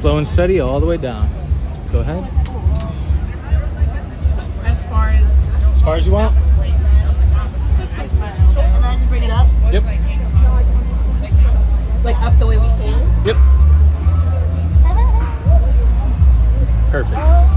slow and steady all the way down. Go ahead. As far as as far as you want. And then bring it up. Yep. Like up the way we came. Yep. Perfect.